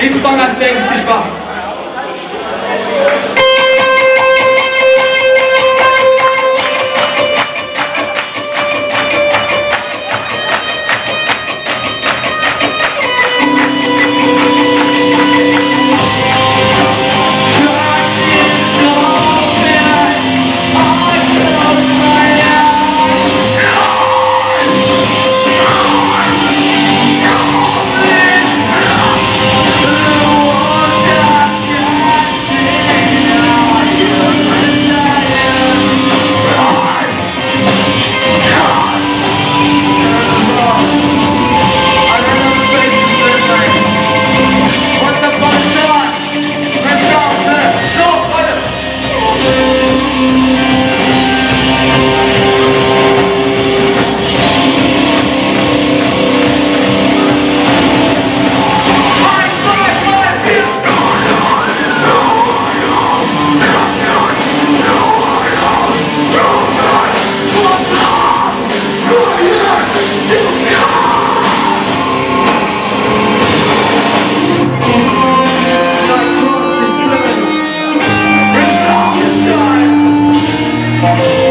Liebe Song, viel Spaß. Thank you.